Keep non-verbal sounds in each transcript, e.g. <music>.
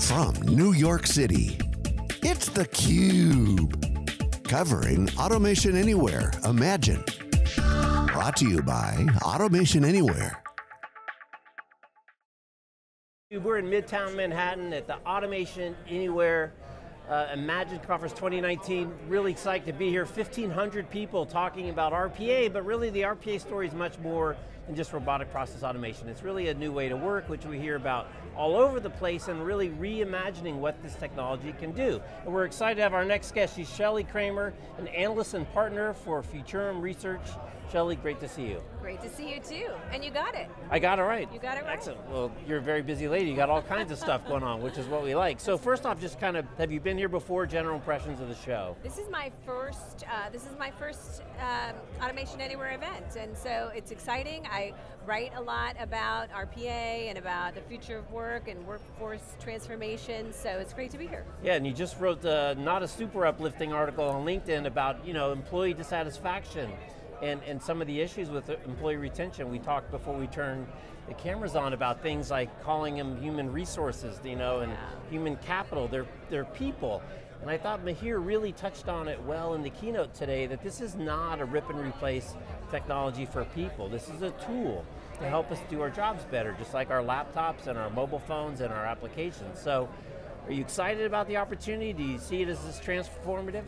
from New York City, it's theCUBE. Covering Automation Anywhere, Imagine. Brought to you by Automation Anywhere. We're in Midtown Manhattan at the Automation Anywhere uh, Imagine Conference 2019. Really excited to be here. 1,500 people talking about RPA, but really the RPA story is much more than just robotic process automation. It's really a new way to work, which we hear about all over the place, and really reimagining what this technology can do. And we're excited to have our next guest. She's Shelly Kramer, an analyst and partner for Futurum Research. Shelly, great to see you. Great to see you too, and you got it. I got it right. You got it right. Excellent. Well, you're a very busy lady. You got all kinds of stuff going on, which is what we like. So first off, just kind of, have you been here before? General impressions of the show. This is my first. Uh, this is my first um, Automation Anywhere event, and so it's exciting. I write a lot about RPA and about the future of work and workforce transformation. So it's great to be here. Yeah, and you just wrote uh, not a super uplifting article on LinkedIn about you know employee dissatisfaction and, and some of the issues with employee retention. We talked before we turned the cameras on about things like calling them human resources, you know, and yeah. human capital, they're, they're people. And I thought Mihir really touched on it well in the keynote today, that this is not a rip and replace technology for people. This is a tool to help us do our jobs better, just like our laptops and our mobile phones and our applications. So, are you excited about the opportunity? Do you see it as this transformative?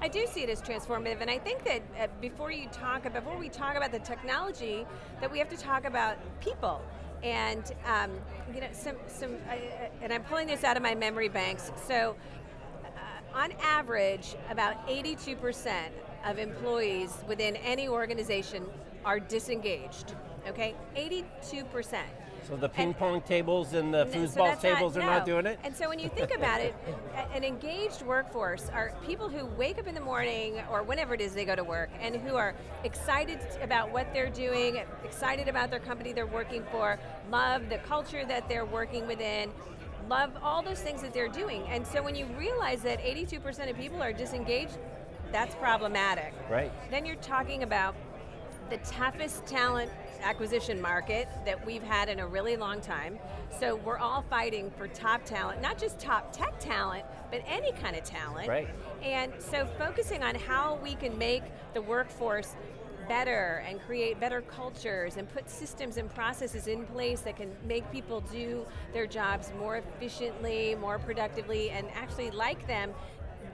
I do see it as transformative, and I think that uh, before you talk, before we talk about the technology, that we have to talk about people. And um, you know, some, some, uh, and I'm pulling this out of my memory banks. So, uh, on average, about 82% of employees within any organization are disengaged. Okay, 82%. So the ping pong tables and the foosball so tables not, are no. not doing it? And so when you think about it, an engaged workforce are people who wake up in the morning or whenever it is they go to work and who are excited about what they're doing, excited about their company they're working for, love the culture that they're working within, love all those things that they're doing. And so when you realize that 82% of people are disengaged, that's problematic. Right. Then you're talking about the toughest talent acquisition market that we've had in a really long time. So we're all fighting for top talent, not just top tech talent, but any kind of talent. Right. And so focusing on how we can make the workforce better and create better cultures and put systems and processes in place that can make people do their jobs more efficiently, more productively, and actually like them,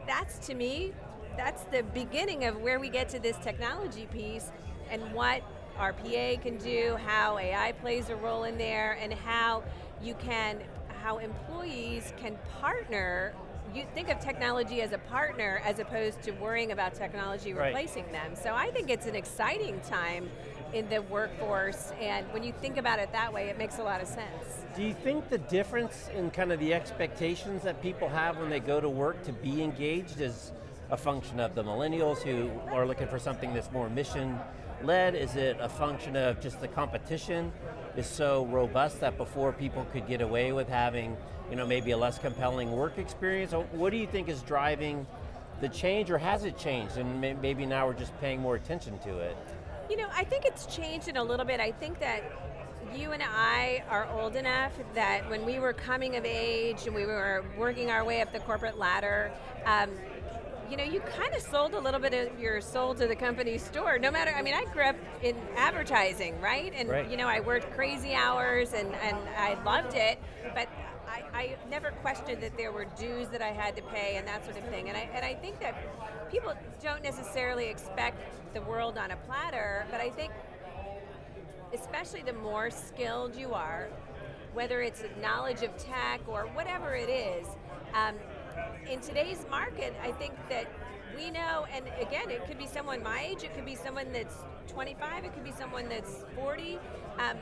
that's to me, that's the beginning of where we get to this technology piece and what RPA can do, how AI plays a role in there, and how you can, how employees can partner you think of technology as a partner as opposed to worrying about technology replacing right. them. So I think it's an exciting time in the workforce, and when you think about it that way, it makes a lot of sense. Do you think the difference in kind of the expectations that people have when they go to work to be engaged is a function of the millennials who are looking for something that's more mission led? Is it a function of just the competition is so robust that before people could get away with having you know, maybe a less compelling work experience? What do you think is driving the change or has it changed and maybe now we're just paying more attention to it? You know, I think it's changed in a little bit. I think that you and I are old enough that when we were coming of age and we were working our way up the corporate ladder, um, you know, you kind of sold a little bit of your soul to the company store. No matter, I mean, I grew up in advertising, right? And right. you know, I worked crazy hours and, and I loved it, but I, I never questioned that there were dues that I had to pay and that sort of thing. And I, and I think that people don't necessarily expect the world on a platter, but I think especially the more skilled you are, whether it's knowledge of tech or whatever it is, um, in today's market, I think that we know, and again, it could be someone my age, it could be someone that's 25, it could be someone that's 40. Um,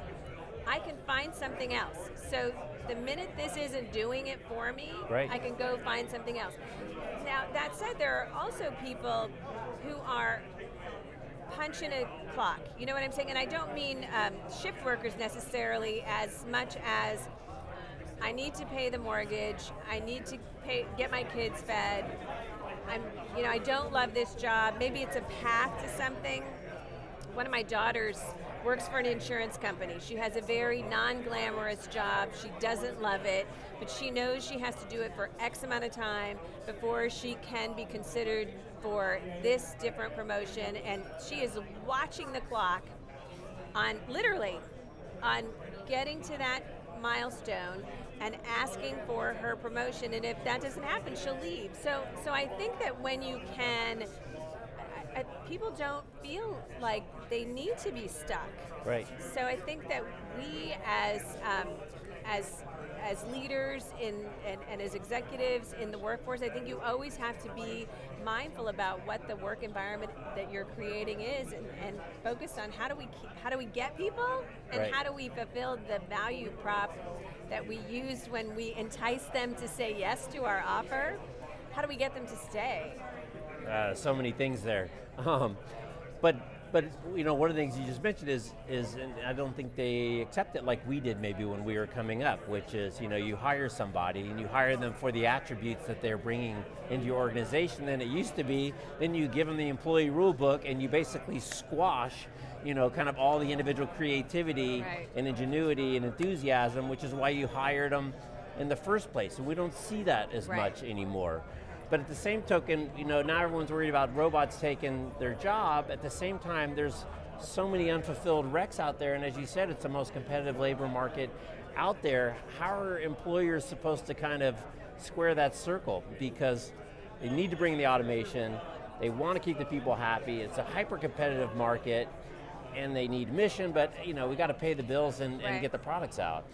I can find something else. So the minute this isn't doing it for me, right. I can go find something else. Now, that said, there are also people who are punching a clock. You know what I'm saying? And I don't mean um, shift workers necessarily as much as I need to pay the mortgage. I need to pay, get my kids fed. I'm, you know, I don't love this job. Maybe it's a path to something. One of my daughters works for an insurance company. She has a very non-glamorous job. She doesn't love it, but she knows she has to do it for X amount of time before she can be considered for this different promotion. And she is watching the clock on literally on getting to that milestone and asking for her promotion and if that doesn't happen she'll leave. So so i think that when you can I, people don't feel like they need to be stuck. Right. So i think that we as um, as as leaders in and, and, as executives in the workforce, I think you always have to be mindful about what the work environment that you're creating is, and, and focus on how do we keep, how do we get people, and right. how do we fulfill the value prop that we used when we enticed them to say yes to our offer. How do we get them to stay? Uh, so many things there, um, but but you know, one of the things you just mentioned is is, and I don't think they accept it like we did maybe when we were coming up, which is you know you hire somebody and you hire them for the attributes that they're bringing into your organization. Then it used to be, then you give them the employee rule book and you basically squash you know, kind of all the individual creativity right. and ingenuity and enthusiasm, which is why you hired them in the first place. And we don't see that as right. much anymore. But at the same token, you know, now everyone's worried about robots taking their job. At the same time, there's so many unfulfilled recs out there, and as you said, it's the most competitive labor market out there. How are employers supposed to kind of square that circle? Because they need to bring the automation, they want to keep the people happy, it's a hyper-competitive market, and they need mission, but you know, we got to pay the bills and, right. and get the products out.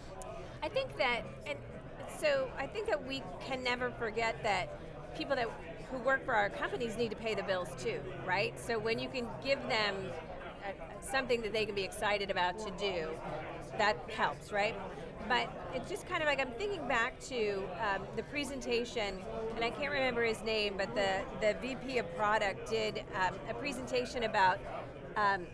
I think that, and so I think that we can never forget that people that who work for our companies need to pay the bills too, right? So when you can give them a, something that they can be excited about to do, that helps, right? But it's just kind of like I'm thinking back to um, the presentation, and I can't remember his name, but the, the VP of product did um, a presentation about um,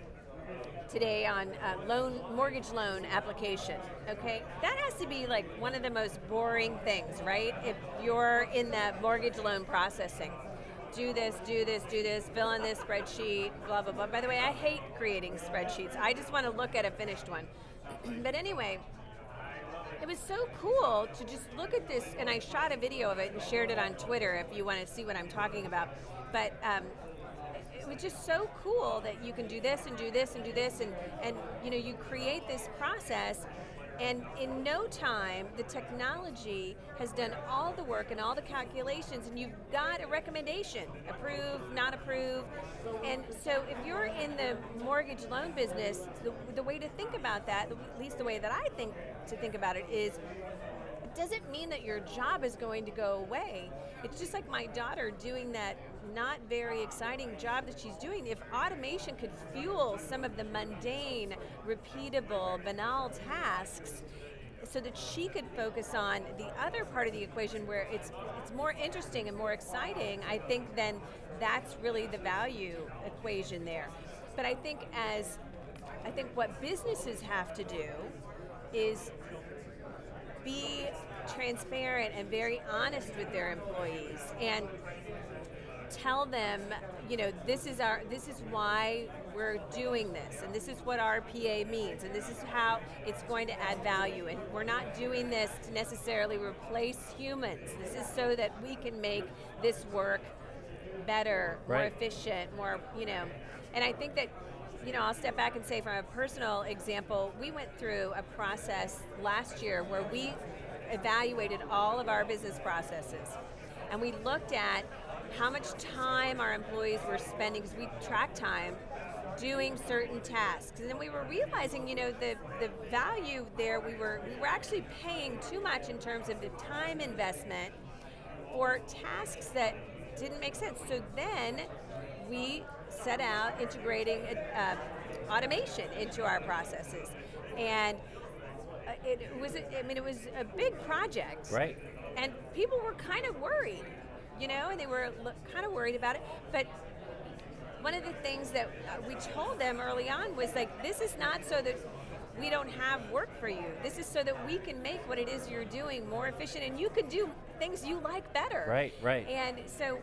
today on uh, loan mortgage loan application. Okay, that has to be like one of the most boring things, right? If you're in that mortgage loan processing, do this, do this, do this, fill in this spreadsheet, blah blah blah. By the way, I hate creating spreadsheets. I just want to look at a finished one. <clears throat> but anyway. It was so cool to just look at this, and I shot a video of it and shared it on Twitter if you want to see what I'm talking about. But um, it was just so cool that you can do this and do this and do this and, and you know, you create this process and in no time, the technology has done all the work and all the calculations, and you've got a recommendation approve, not approve. And so, if you're in the mortgage loan business, the, the way to think about that, at least the way that I think to think about it, is it doesn't mean that your job is going to go away. It's just like my daughter doing that not very exciting job that she's doing. If automation could fuel some of the mundane, repeatable, banal tasks, so that she could focus on the other part of the equation where it's it's more interesting and more exciting, I think then that's really the value equation there. But I think as I think what businesses have to do is be transparent and very honest with their employees and tell them, you know, this is our this is why we're doing this and this is what RPA means and this is how it's going to add value and we're not doing this to necessarily replace humans. This is so that we can make this work better, right. more efficient, more, you know. And I think that you know, I'll step back and say from a personal example, we went through a process last year where we evaluated all of our business processes. And we looked at how much time our employees were spending, because we track time, doing certain tasks. And then we were realizing, you know, the, the value there, we were, we were actually paying too much in terms of the time investment for tasks that didn't make sense. So then we set out integrating uh, automation into our processes. And uh, it was, I mean, it was a big project. Right. And people were kind of worried, you know, and they were kind of worried about it. But one of the things that uh, we told them early on was like, this is not so that we don't have work for you. This is so that we can make what it is you're doing more efficient and you can do things you like better. Right, right. And so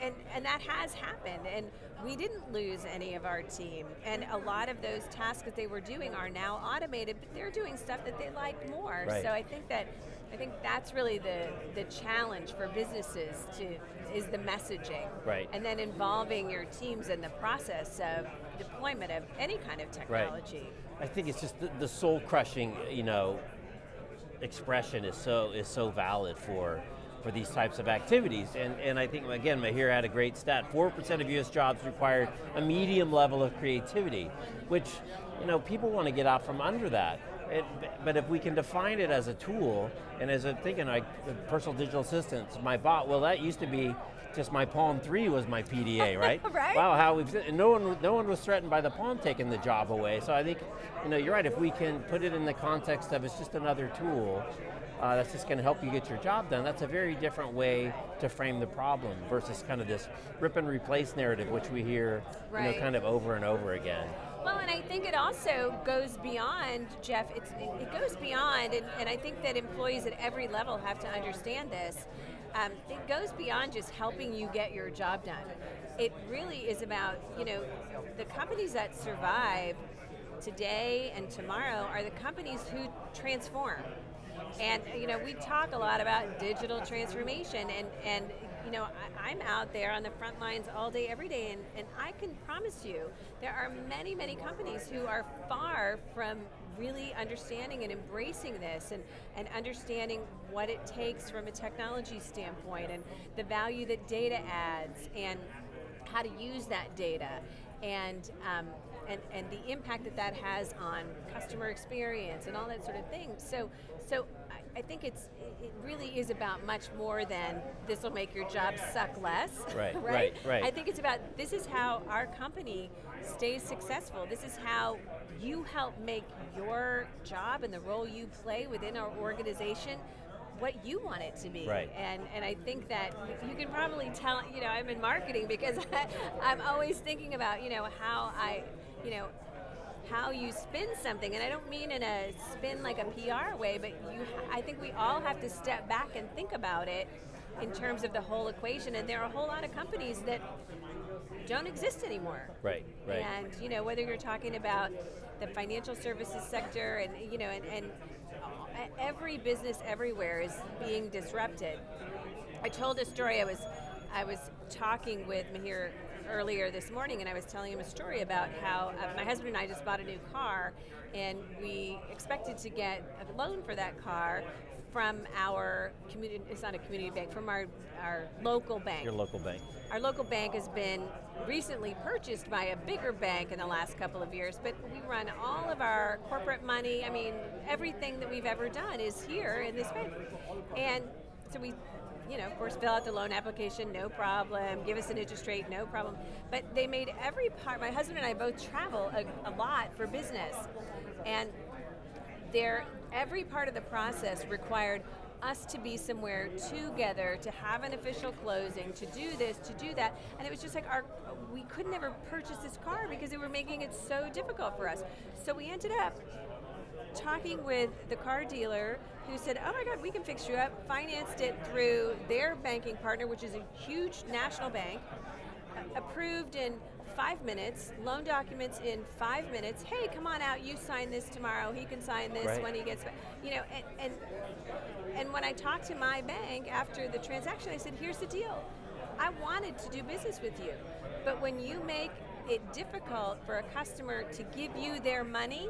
and, and that has happened. And we didn't lose any of our team. And a lot of those tasks that they were doing are now automated, but they're doing stuff that they like more. Right. So I think that I think that's really the, the challenge for businesses to is the messaging. Right. And then involving your teams in the process of deployment of any kind of technology. I think it's just the, the soul crushing, you know, expression is so is so valid for for these types of activities. And, and I think, again, Mihir had a great stat. 4% of US jobs require a medium level of creativity, which, you know, people want to get out from under that. It, but if we can define it as a tool, and as I'm thinking, like personal digital assistants, my bot, well, that used to be just my Palm 3 was my PDA, <laughs> right? right. Wow, how we've, no one, no one was threatened by the Palm taking the job away. So I think, you know, you're right, if we can put it in the context of it's just another tool, uh, that's just going to help you get your job done. That's a very different way to frame the problem versus kind of this rip and replace narrative, which we hear, right. you know, kind of over and over again. Well, and I think it also goes beyond, Jeff, it's, it goes beyond, and, and I think that employees at every level have to understand this. Um, it goes beyond just helping you get your job done. It really is about, you know, the companies that survive today and tomorrow are the companies who transform. And you know, we talk a lot about digital transformation, and and you know, I, am out there on the front lines all day, every day, and, and I can promise you, there are many, many companies who are far from really understanding and embracing this and, and understanding what it takes from a technology standpoint and the value that data adds and how to use that data and um, and, and the impact that that has on customer experience and all that sort of thing. So, so I, think it's it really is about much more than this will make your job suck less. Right, <laughs> right, right, right. I think it's about this is how our company stays successful. This is how you help make your job and the role you play within our organization what you want it to be. Right. And and I think that you can probably tell, you know, I'm in marketing because <laughs> I, I'm always thinking about, you know, how I you know, how you spin something, and I don't mean in a spin like a PR way, but you, I think we all have to step back and think about it in terms of the whole equation. And there are a whole lot of companies that don't exist anymore. Right, right. And you know, whether you're talking about the financial services sector, and you know, and, and every business everywhere is being disrupted. I told a story. I was, I was talking with Mihir earlier this morning, and I was telling him a story about how uh, my husband and I just bought a new car, and we expected to get a loan for that car from our community. It's not a community bank, from our our local bank. Your local bank. Our local bank has been recently purchased by a bigger bank in the last couple of years, but we run all of our corporate money. I mean, everything that we've ever done is here in this bank, and so we you know, of course, fill out the loan application, no problem. Give us an interest rate, no problem. But they made every part. My husband and I both travel a, a lot for business, and there, every part of the process required us to be somewhere together to have an official closing to do this to do that and it was just like our we could never purchase this car because they were making it so difficult for us so we ended up talking with the car dealer who said, oh my God, we can fix you up, financed it through their banking partner, which is a huge national bank, approved in five minutes, loan documents in five minutes. Hey, come on out, you sign this tomorrow, he can sign this right. when he gets back. You know, and, and, and when I talked to my bank after the transaction, I said, here's the deal. I wanted to do business with you, but when you make it difficult for a customer to give you their money,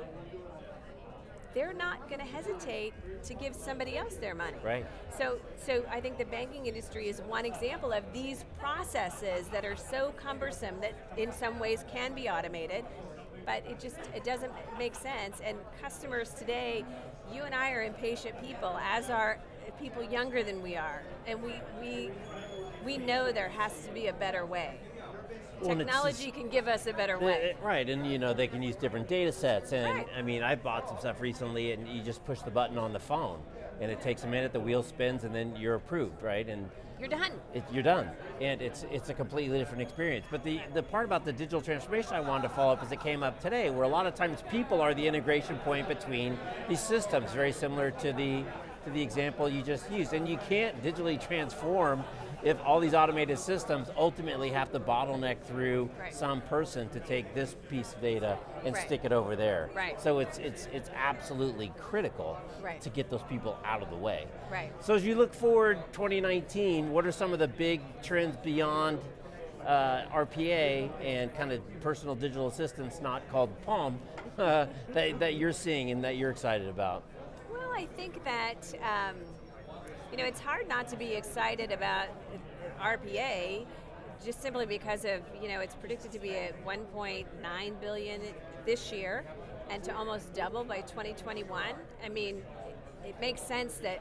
they're not going to hesitate to give somebody else their money. Right. So, so I think the banking industry is one example of these processes that are so cumbersome that in some ways can be automated, but it just it doesn't make sense. And customers today, you and I are impatient people, as are people younger than we are, and we we we know there has to be a better way. Well, Technology can give us a better way. right, and you know they can use different data sets. And right. I mean, I bought some stuff recently, and you just push the button on the phone, and it takes a minute. The wheel spins, and then you're approved, right? And you're done. It, you're done, and it's it's a completely different experience. But the the part about the digital transformation I wanted to follow up is it came up today, where a lot of times people are the integration point between these systems, very similar to the to the example you just used. And you can't digitally transform if all these automated systems ultimately have to bottleneck through Right. some person to take this piece of data and Right. stick it over there. Right. So it's it's it's absolutely critical Right. to get those people out of the way. Right. So as you look forward 2019, what are some of the big trends beyond uh, RPA and kind of personal digital assistants, not called Palm, uh, <laughs> that, that you're seeing and that you're excited about? Well, I think that um, you know it's hard not to be excited about RPA, just simply because of you know it's predicted to be at 1.9 billion this year, and to almost double by 2021. I mean, it, makes sense that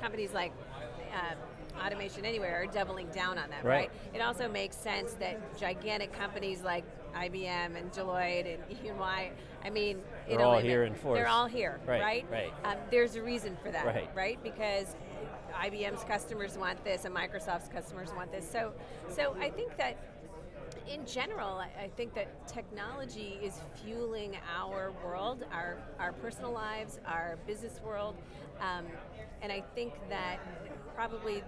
companies like um, Automation Anywhere are doubling down on that, Right. right? It also makes sense that gigantic companies like IBM and Deloitte and <laughs> EY, I mean, They're all here in force. They're all here, Right, right? right. Um, there's a reason for that, Right. right? Because IBM's customers want this, and Microsoft's customers want this. So, so I think that in general, I, I think that technology is fueling our world, our our personal lives, our business world, um, and I think that probably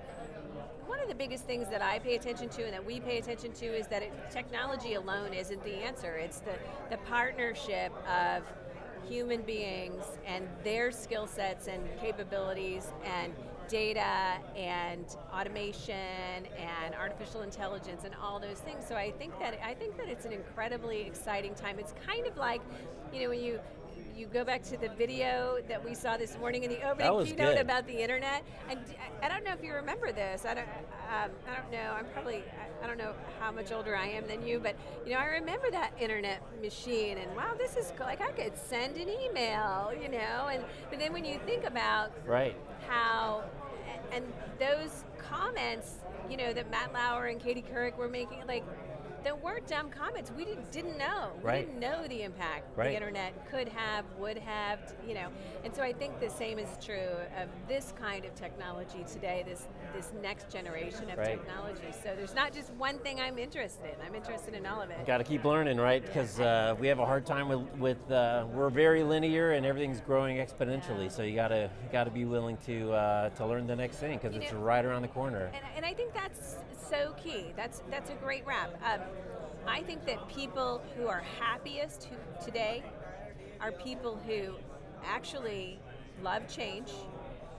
one of the biggest things that I pay attention to and that we pay attention to is that it, technology alone isn't the answer. It's the, the partnership of human beings and their skill sets and capabilities and data and automation and artificial intelligence and all those things. So I think that I think that it's an incredibly exciting time. It's kind of like, you know, when you you go back to the video that we saw this morning in the opening keynote good. about the internet, and I- don't know if you remember this. I don't. Um, I don't know. I'm probably. I- I don't know how much older I am than you, but you know, I remember that internet machine, and wow, this is cool. like I could send an email, you know, and but then when you think about Right. how and those comments, you know, that Matt Lauer and Katie Couric were making, like, they weren't dumb comments. We didn't, didn't know. Right. We didn't know the impact Right. the internet could have, would have, you know. And so I think the same is true of this kind of technology today, this this next generation of Right. technology. So there's not just one thing I'm interested in. I'm interested in all of it. Got to keep learning, right? Because uh, we have a hard time with, with uh, we're very linear and everything's growing exponentially. So you got to got to be willing to uh, to learn the next thing because it's know- right around the corner. And, and I think that's so key. That's that's a great wrap. Um, I think that people who are happiest today are people who actually love change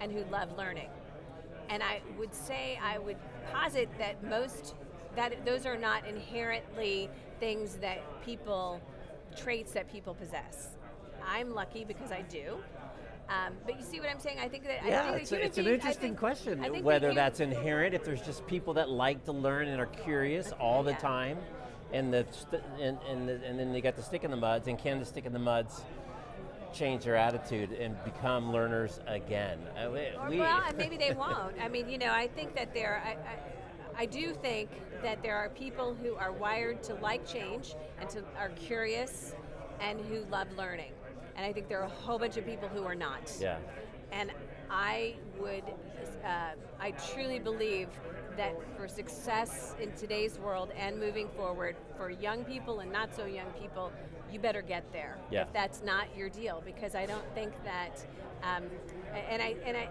and who love learning. And I would say I would posit that most that those are not inherently things that people traits that people possess. I'm lucky because I do. Um, but you see what I'm saying? I think that I Yeah, think it's, a- it's an beings- I interesting think- question. I Whether that's inherent, if there's just people that like to learn and are curious all the Yeah. time, and the st- and and, the, and then they got the stick in the muds, and can the stick in the muds change their attitude and become learners again? Uh, Or, we- well, maybe they <laughs> won't. I mean, you know, I think that there, I, I, I do think that there are people who are wired to like change and to are curious and who love learning. And I think there are a whole bunch of people who are not. yeah. And I would, uh, I truly believe that for success in today's world and moving forward, for young people and not so young people, you better get there. Yeah. If that's not your deal, because I don't think that, um, and I and I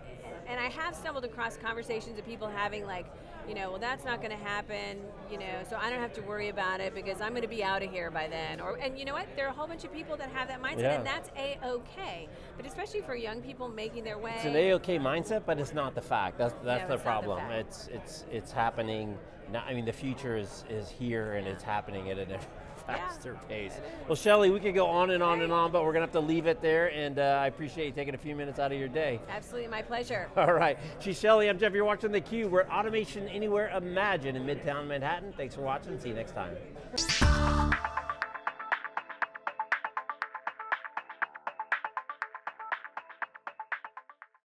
and I have stumbled across conversations of people having like, you know, well that's not going to happen, you know, so I don't have to worry about it because I'm going to be out of here by then. Or and you know what? There are a whole bunch of people that have that mindset, Yeah. and that's a okay. But especially for young people making their way. It's an A-OK mindset, but it's not the fact. That's that's No, the the problem. fact. it's it's it's happening. Now, I mean, the future is is here and it's happening at a faster pace. Well, Shelly, we could go on and on and on, but we're gonna have to leave it there. And uh, I appreciate you taking a few minutes out of your day. Absolutely, my pleasure. <laughs> All right, she's Shelly. I'm Jeff. You're watching theCUBE. We're Automation Anywhere Imagine in Midtown Manhattan. Thanks for watching. See you next time.